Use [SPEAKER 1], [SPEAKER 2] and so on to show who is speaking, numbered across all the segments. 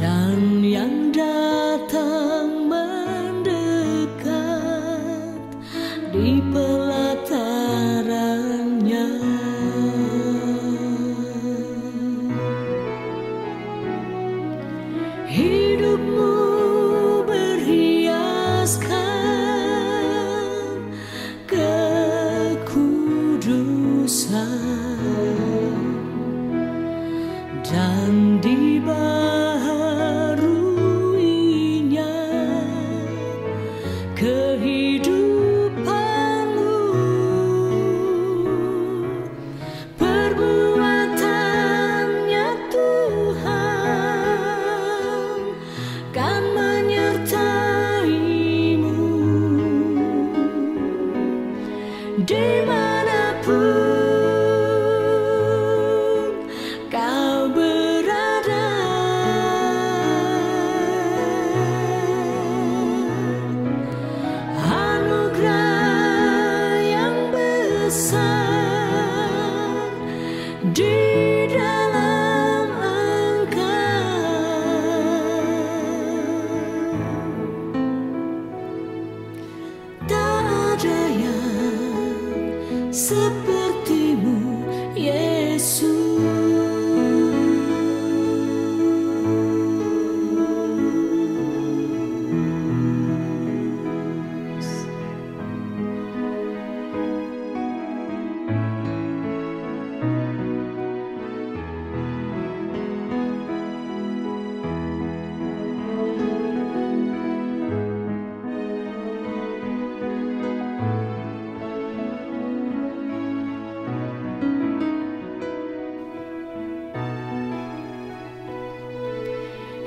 [SPEAKER 1] 张扬着。Di mana pun kau berada. Anugerah yang besar di sepertimu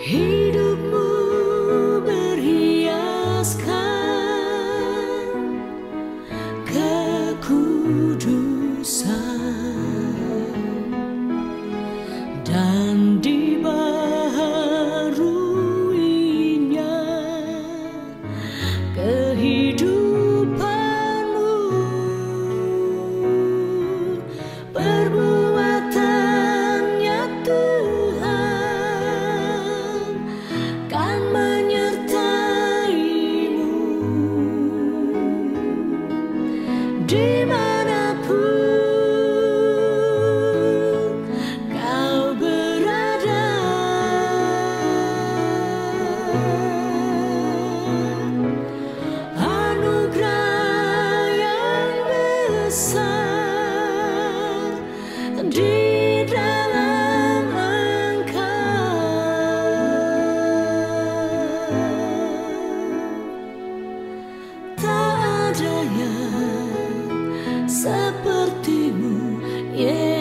[SPEAKER 1] Hidupmu berhiaskan kekudusan. Dan dibaharuinya kehidupanmu Yeah.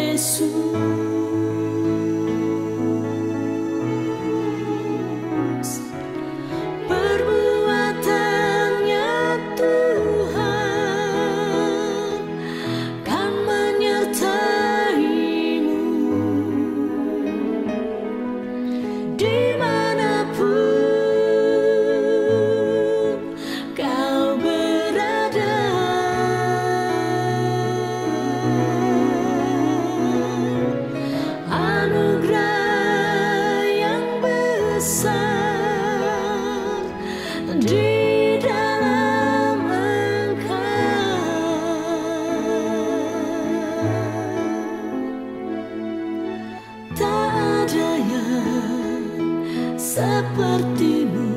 [SPEAKER 1] sepertimu.